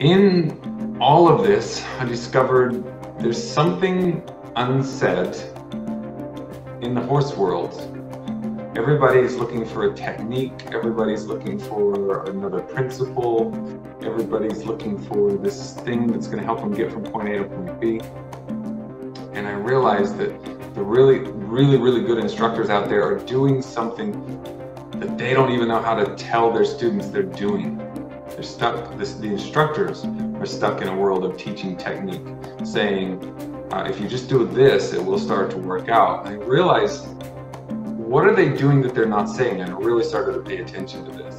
in all of this, I discovered there's something unsaid in the horse world. Everybody's looking for a technique, everybody's looking for another principle, everybody's looking for this thing that's going to help them get from point A to point B. And I realized that the really, really, really good instructors out there are doing something that they don't even know how to tell their students they're doing. They're stuck, the instructors are stuck in a world of teaching technique, saying, uh, if you just do this, it will start to work out. I realized, what are they doing that they're not saying? And I really started to pay attention to this.